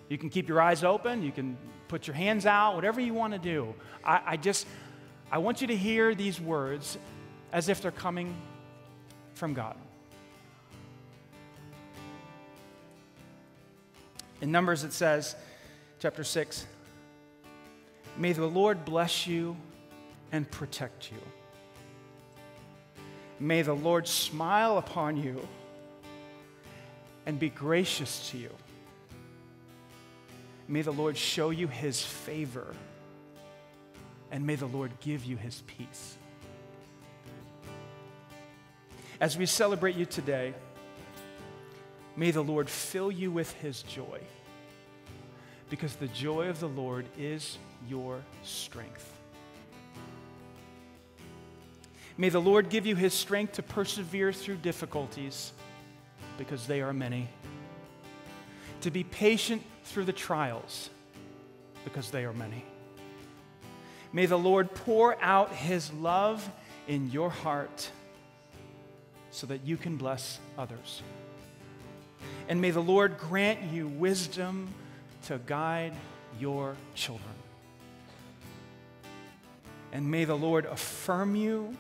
You can keep your eyes open, you can put your hands out, whatever you want to do. I, I just, I want you to hear these words as if they're coming from God. In Numbers, it says, chapter 6, May the Lord bless you and protect you. May the Lord smile upon you and be gracious to you. May the Lord show you his favor, and may the Lord give you his peace. as we celebrate you today, may the Lord fill you with his joy. Because the joy of the Lord is your strength. May the Lord give you his strength to persevere through difficulties, because they are many. To be patient through the trials, because they are many. May the Lord pour out his love in your heart so that you can bless others. And may the Lord grant you wisdom to guide your children. And may the Lord affirm you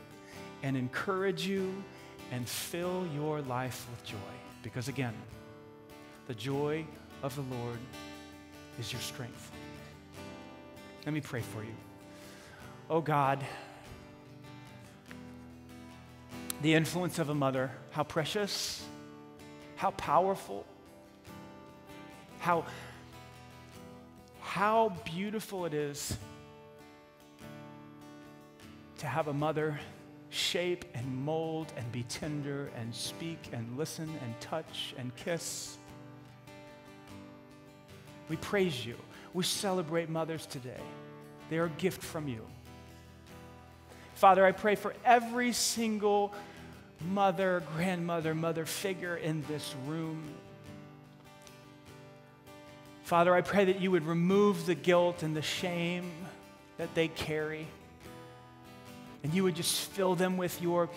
and encourage you and fill your life with joy. Because again, the joy of the Lord is your strength. Let me pray for you. Oh God, the influence of a mother, how precious, how powerful, how, how beautiful it is to have a mother shape and mold and be tender and speak and listen and touch and kiss. We praise you. We celebrate mothers today. They are a gift from you. Father, I pray for every single mother, grandmother, mother figure in this room. Father, I pray that you would remove the guilt and the shame that they carry. And you would just fill them with your,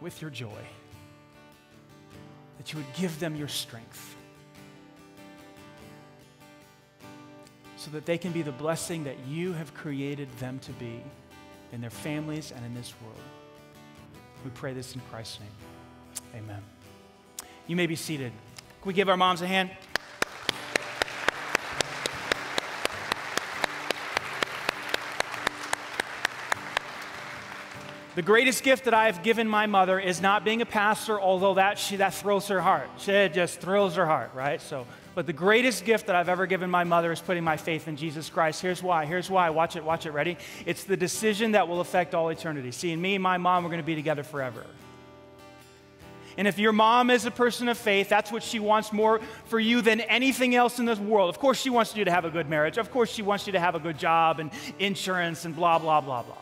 with your joy. That you would give them your strength. So that they can be the blessing that you have created them to be in their families and in this world. We pray this in Christ's name. Amen. You may be seated. Can we give our moms a hand? The greatest gift that I have given my mother is not being a pastor, although that, she, that thrills her heart. She just thrills her heart, right? So, but the greatest gift that I've ever given my mother is putting my faith in Jesus Christ. Here's why. Here's why. Watch it. Watch it. Ready? It's the decision that will affect all eternity. See, and me and my mom, we're going to be together forever. And if your mom is a person of faith, that's what she wants more for you than anything else in this world. Of course, she wants you to have a good marriage. Of course, she wants you to have a good job and insurance and blah, blah, blah, blah.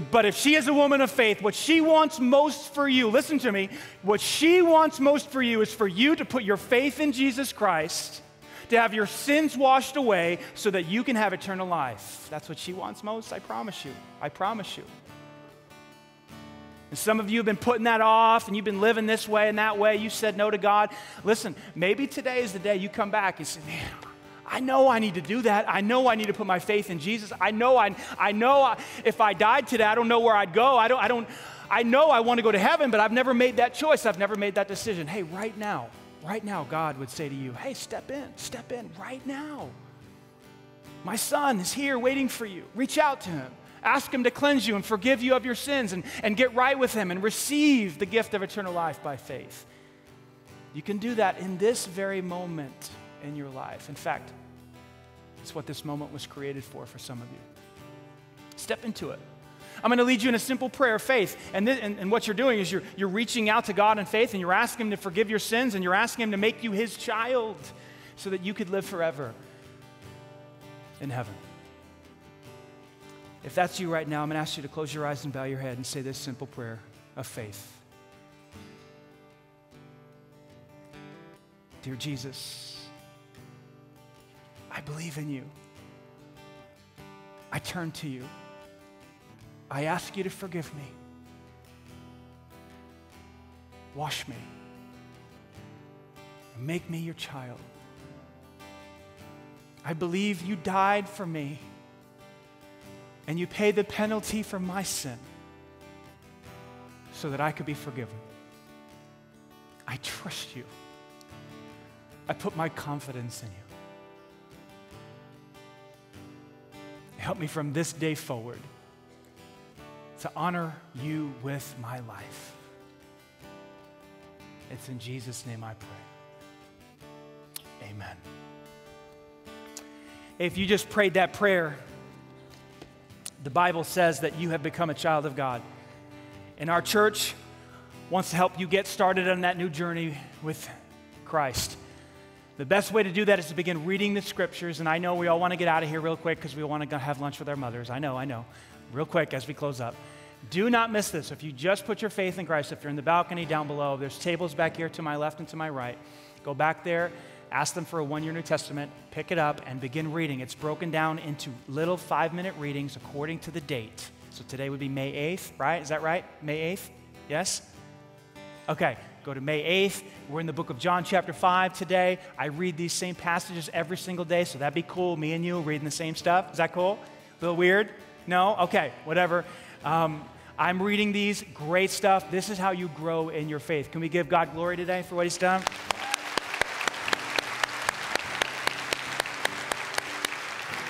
But if she is a woman of faith, what she wants most for you, listen to me, what she wants most for you is for you to put your faith in Jesus Christ, to have your sins washed away so that you can have eternal life. That's what she wants most, I promise you. I promise you. And some of you have been putting that off and you've been living this way and that way. You said no to God. Listen, maybe today is the day you come back and say, man, I know I need to do that. I know I need to put my faith in Jesus. I know I, I know I, if I died today, I don't know where I'd go. I don't, I don't, I know I want to go to heaven, but I've never made that choice. I've never made that decision. Hey, right now, right now, God would say to you, hey, step in, step in right now. My son is here waiting for you. Reach out to him. Ask him to cleanse you and forgive you of your sins and, and get right with him and receive the gift of eternal life by faith. You can do that in this very moment in your life. In fact, it's what this moment was created for for some of you. Step into it. I'm going to lead you in a simple prayer of faith. And, and, and, what you're doing is you're, you're reaching out to God in faith and you're asking Him to forgive your sins and you're asking Him to make you His child so that you could live forever in heaven. If that's you right now, I'm going to ask you to close your eyes and bow your head and say this simple prayer of faith. Dear Jesus, I believe in you. I turn to you. I ask you to forgive me. Wash me. Make me your child. I believe you died for me and you paid the penalty for my sin so that I could be forgiven. I trust you. I put my confidence in you. Help me from this day forward to honor you with my life. It's in Jesus' name I pray. Amen. If you just prayed that prayer, the Bible says that you have become a child of God. And our church wants to help you get started on that new journey with Christ. The best way to do that is to begin reading the scriptures. And I know we all want to get out of here real quick because we want to have lunch with our mothers. I know, I know. Real quick as we close up. Do not miss this. If you just put your faith in Christ, if you're in the balcony down below, there's tables back here to my left and to my right. Go back there, ask them for a one year New Testament, pick it up, and begin reading. It's broken down into little five minute readings according to the date. So today would be May 8th, right? Is that right? May 8th? Yes? Okay, go to May 8th. We're in the book of John, chapter 5 today. I read these same passages every single day, so that'd be cool. Me and you reading the same stuff. Is that cool? A little weird? No? Okay, whatever. Um, I'm reading these. Great stuff. This is how you grow in your faith. Can we give God glory today for what He's done?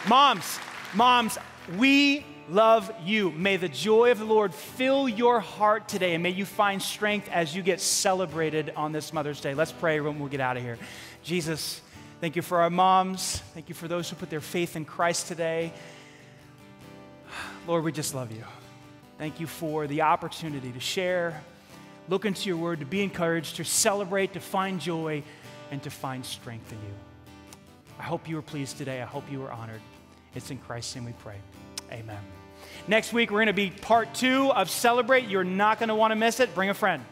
Moms, moms, we love you. May the joy of the Lord fill your heart today, and may you find strength as you get celebrated on this Mother's Day. Let's pray when we get out of here. Jesus, thank you for our moms. Thank you for those who put their faith in Christ today. Lord, we just love you. Thank you for the opportunity to share, look into your word, to be encouraged, to celebrate, to find joy, and to find strength in you. I hope you were pleased today. I hope you were honored. It's in Christ's name we pray. Amen. Next week, we're going to be part two of Celebrate. You're not going to want to miss it. Bring a friend.